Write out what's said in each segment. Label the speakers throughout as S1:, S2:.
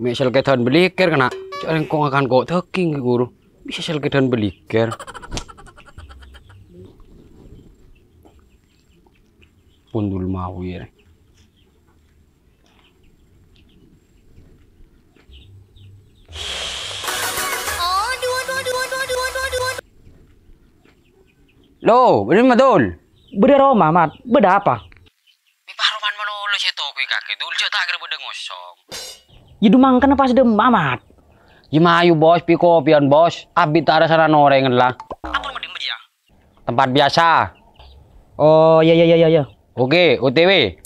S1: Misal ketan beliker kena. Jangan kok akan kok teking guru. Bisa sel ketan beliker. Pundul mau ya. Lo, bener madul.
S2: Beda Roma, Mat. Beda apa?
S1: Mi paruman malolo siya to kuy kake dul tagar beda ngosong.
S2: Yidu mangkana pas dem Mat.
S1: Yimayu bos, pi kopian bos. Abit ada sana norengan lah.
S2: Apa ya?
S1: Tempat biasa.
S2: Oh, iya iya iya iya.
S1: Oke, OTW.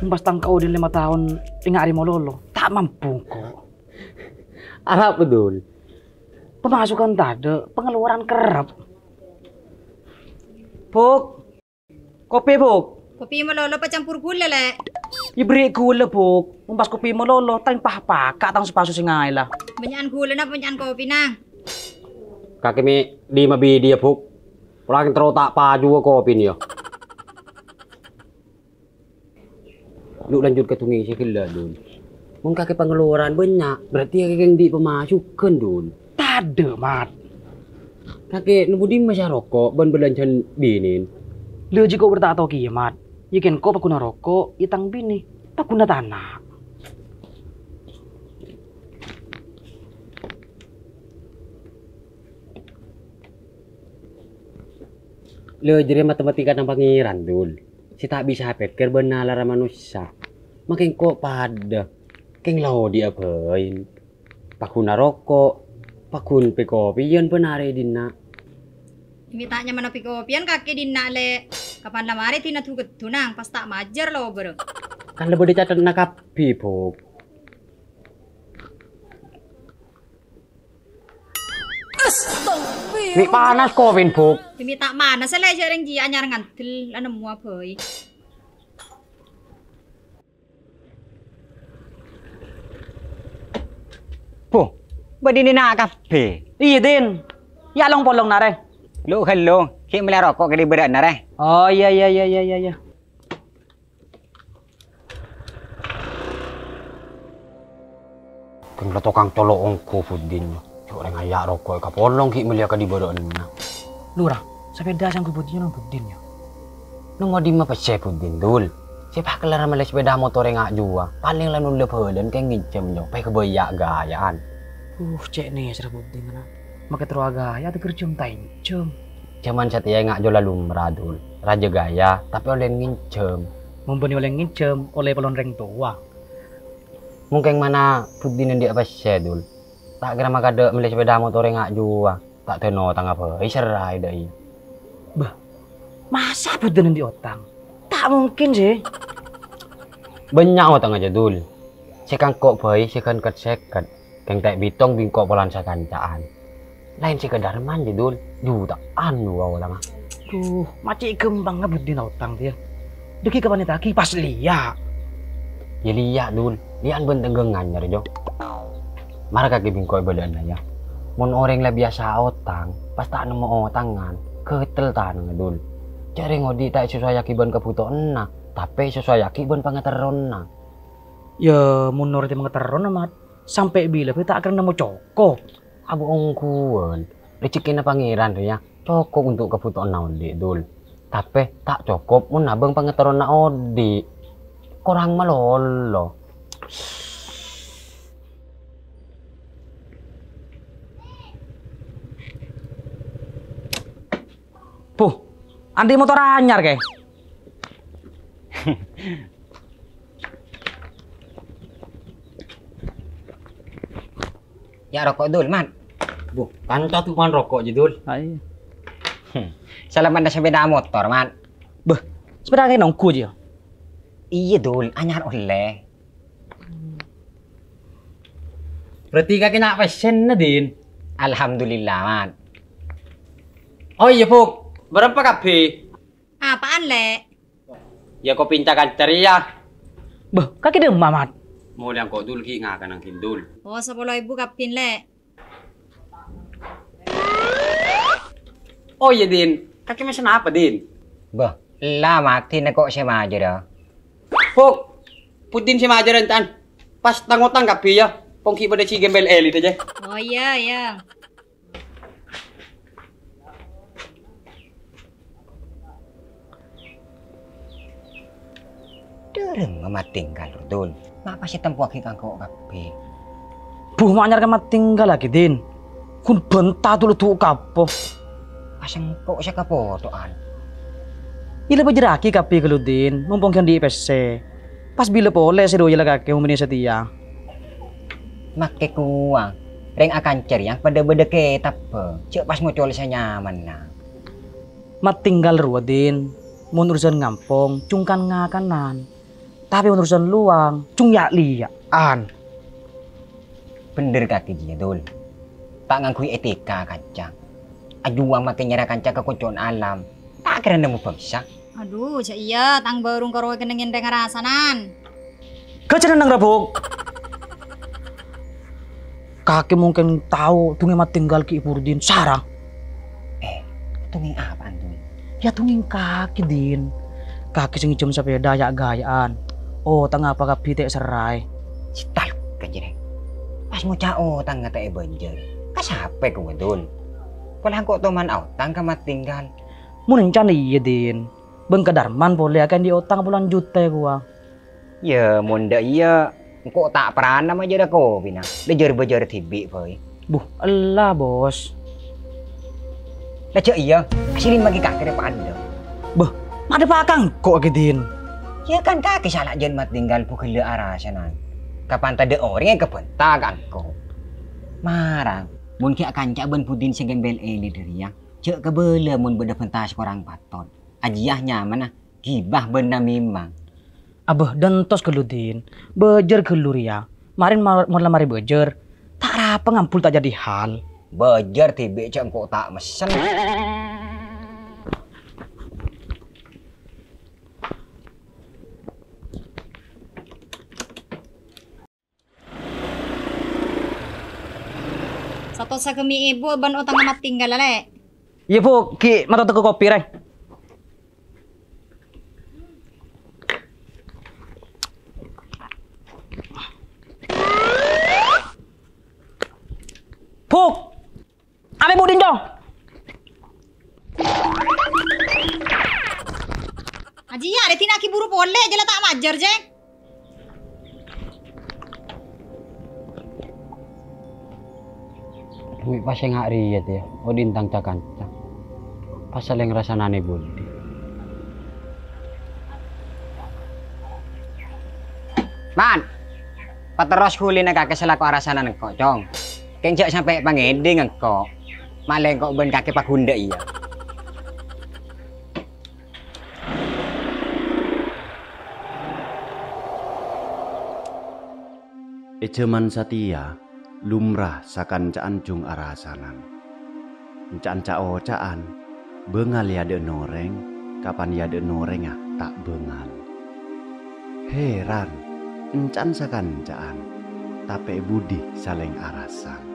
S2: Pas tangkau di lima tahun ingat hari mau lolo. Tak mampu kok.
S1: Apa betul?
S2: Pemasukan tak ada, pengeluaran kerap. Puk. Kopi, Puk.
S3: Kopi mo lolo pa campur gula le.
S2: Iberi gula, Puk. Umpas kopi mo lolo, tang pahpa, katang sepasu singai lah.
S3: Banyakan gula na banyakan kopi nang.
S1: Kaki mi di mabi dia puk. Orang terus tak paju kopi nih ya. Lu lanjut ke tungi sih kila dul. Mung kaki pengeluaran banyak, berarti kaki yang di pemasukan dul.
S2: Tak ada, Mat.
S1: Kaki nubu di masya rokok, ban belancan binin.
S2: Lu jika bertato ki, Mat. Yakin kau pakuna rokok, itang bini. Pakuna tanah.
S1: Lu jadi matematika ng pangiran dul. Si tak bisa pikir benar manusia. Makin kok pada. Keng lau dia apain. Pakuna rokok. Pakun pe kopi yan penare dinna.
S3: Imitanya mana pi kopian kaki din na le. Kapan lamari tina tuget tunang pas tak majar lo bro.
S1: Kan lebih dicatat nakapi puk. Ni panas kok Vin puk.
S3: Imita mana sa le jarang ji anyar ngantil ano mo apoy.
S4: Puh, badini na kape.
S2: Iya, Din. Yalong polong na rin.
S4: Lu hello, ki meli rokok kali berat na re.
S2: Oh, iya, iya, iya, iya, iya, iya.
S1: Keng la tokang colok ongko fudin. Orang ayak rokok kapolong ki melia ka di bodoh na.
S2: Lurah, sepeda yang kebutinya nang budin ya.
S1: Nung di ma pa fudin dul. Siapa kelar malah sepeda motor yang ngak jua. Paling nulle peden keng ngincem jo. Pai kebayak gayaan.
S2: Uh, cek nih serah budin na. Maka ya tuh kerjum taincem.
S1: Cuman setia ngak jo lalu meradul. Raja gaya, tapi oleh ngincem.
S2: Mumpuni oleh ngincem oleh pelon reng tua.
S1: Mungkin mana fudin dia apa dul. Tak kira maka ada milih sepeda motor yang ngak jua. Tak teno tang apa. Iserai dai.
S2: Masa budin di otang? Tak mungkin sih.
S1: Banyak otang aja dul. Sekan kok bayi, sekan ket seket. Keng tak bitong bingkok polan sakancaan. Lain sekedar mandi dul. Juta anu kau tang.
S2: Duh, maci gembang budin otang dia. Deki kapan taki pas liya.
S1: Ya lihat dul. Lihat benteng gengan nyari jo. Mara kaki bingkok badan ya. Mun orang lah biasa otang, pas tak nemu otangan, ketel tanang dul. Cari ngodi tak sesuai yakiban keputo enak, tapi sesuai yakiban pangeteron na.
S2: Ya menurut yang mengeteron amat. Sampai bila kita akan nemu cokok.
S1: Abu ongkuan, rezeki na pangeran ya, cukup untuk keputo na odi dul. Tapi tak cukup mun abang pangeteron na odi. Kurang malolo.
S2: Puh, andi motor anyar ke?
S4: Ya rokok dul, man.
S1: Bu, kan tuh kan rokok jedul.
S2: Ayo.
S4: Salaman na sepeda motor, man.
S2: Beh, sepeda kayak nongku aja.
S4: Iya dul, anyar oleh.
S1: Berarti kaki nak passion na din.
S4: Alhamdulillah, man.
S1: Oh iya, Puk. Berapa kape?
S3: Apaan, Le?
S1: Ya kau pincakan ceria.
S2: Beh, kaki demam, Mat.
S1: Mau yang kau dul ki ngakan ang kindul.
S3: Oh, 10 ibu kapin, Le.
S1: Oh iya, Din. Kaki mesin apa, Din?
S4: Bah, lama tina kok siya maja dah.
S1: Puk. Putin si majaran tan. Pas tangotang kape ya. Pongki pada si gembel elit aja.
S3: Oh iya, iya.
S4: Dereng mematinggal dul. Ngapa sih tempuak kang kok kape?
S2: Buh, kamat tinggal lagi, Din. Kun bentah dulu tuh kapo.
S4: Asang kok siya kapotoan.
S2: Ila pa jeraki kapi kalau Din. Mumpung kan di IPC. Pas bila boleh si Roy kaki umini setia.
S4: Make kuang. Reng akan cari yang pada beda ke apa. Cek pas mau saya nyaman nah.
S2: Mat tinggal ruwa Din. Mun urusan ngampong, cungkan ngakanan. Tapi urusan luang, cung ya liyaan.
S4: Bener kaki dia dul. Tak ngangkui etika kancang. Ajuang makin nyerah kancang ke kucuan alam. Tak kira nemu bangsa.
S3: Aduh, cak iya, tang baru karo kenengin dengan rasanan.
S2: Kecil nang rabuk. Kaki mungkin tahu tungi mat tinggal ki Ipurdin sarang.
S4: Tunging apa tuh?
S2: Ya tunging kaki Din. Kaki sing ijem sepeda ya gayaan. Oh, tengah apa kapi tek serai.
S4: Cital ka jere. Pas mo cao tang ngata e banjer. Kasape ko dul. Walang ko to man out tang ka matinggal.
S2: Mun encan iya Din. Beng kedarman boleh akan di otang bulan juta gua.
S4: Ya munda iya. Kok tak pernah aja dah ko bina. Bejer-bejer tibi boy.
S2: Buh, elah bos.
S4: Lah cek iya. Asilin bagi kaki depan anda.
S2: Ada pakang kok Din.
S4: Ya kan kaki salah jen mat tinggal pukul le arah sanan. Kapan tadi orang yang kebentak angko. Marang. Mun ki akan cak ben pudin segembel eli dari yang. Cek kebele mun beda pentas korang paton. Ajiahnya mana? Gibah benda memang.
S2: Abah dan tos keludin. Bejer kelur ya. Marin mau lamari bejer. Tak apa ngampul tak jadi hal.
S4: Bejer tibi cek kok tak mesen.
S3: Sa kami ibu, ban otang amat tinggal, Le.
S2: Iya po, ki mata ke kopi ray. Puk! Ame budin dong.
S3: Aji ya, ada tinaki buru pole, jela tak majar, je.
S1: Umi pas yang riyat ya. O dintang cakanca. Pasal yang rasa nane budi.
S4: Man. Pateros huli na kake selaku arasanan engko, cong. Kenjak sampai pangeding engko. Maleng kok ben kake pagunda iya.
S5: Ejeman satia, lumrah sakancaan jung arasanan. Encaan cao caan, bengal yade noreng, kapan yade noreng ah tak bengal. Heran, encan sakancaan, tape budi saleng arasan.